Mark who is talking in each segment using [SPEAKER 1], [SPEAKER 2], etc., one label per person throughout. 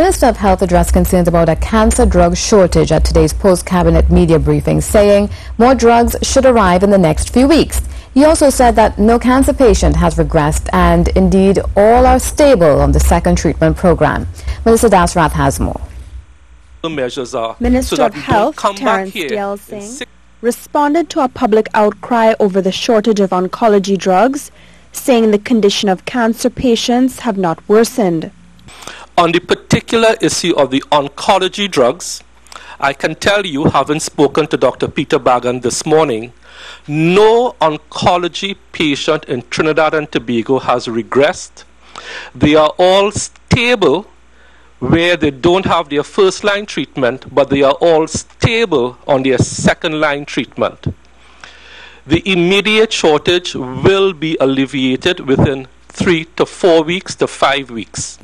[SPEAKER 1] Minister of Health addressed concerns about a cancer drug shortage at today's post-cabinet media briefing, saying more drugs should arrive in the next few weeks. He also said that no cancer patient has regressed and indeed all are stable on the second treatment program. Melissa Dasrath has more.
[SPEAKER 2] The measures are
[SPEAKER 3] Minister
[SPEAKER 2] so
[SPEAKER 3] of Health Terrence Deyalsingh responded to a public outcry over the shortage of oncology drugs, saying the condition of cancer patients have not worsened.
[SPEAKER 2] On the particular issue of the oncology drugs, I can tell you, having spoken to Dr. Peter Bagan this morning, no oncology patient in Trinidad and Tobago has regressed. They are all stable where they don't have their first line treatment, but they are all stable on their second line treatment. The immediate shortage will be alleviated within three to four weeks to five weeks.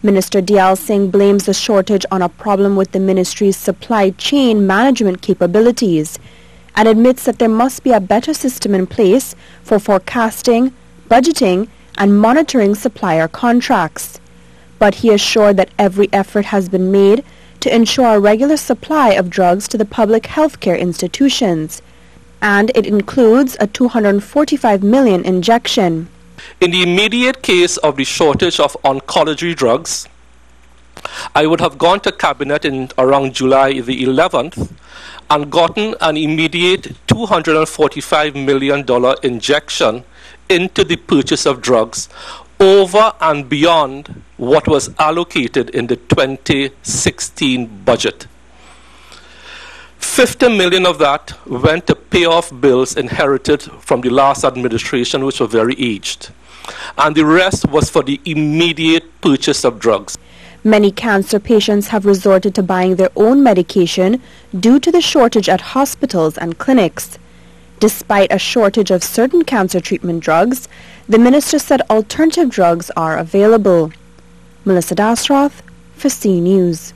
[SPEAKER 3] Minister Deyalsingh blames the shortage on a problem with the ministry's supply chain management capabilities and admits that there must be a better system in place for forecasting, budgeting, and monitoring supplier contracts. But he assured that every effort has been made to ensure a regular supply of drugs to the public healthcare institutions, and it includes a 245 million injection.
[SPEAKER 2] In the immediate case of the shortage of oncology drugs, I would have gone to cabinet in around July the 11th and gotten an immediate $245 million injection into the purchase of drugs over and beyond what was allocated in the 2016 budget. 50 million of that went to pay off bills inherited from the last administration, which were very aged. And the rest was for the immediate purchase of drugs.
[SPEAKER 3] Many cancer patients have resorted to buying their own medication due to the shortage at hospitals and clinics. Despite a shortage of certain cancer treatment drugs, the minister said alternative drugs are available. Melissa Dasrath for C News.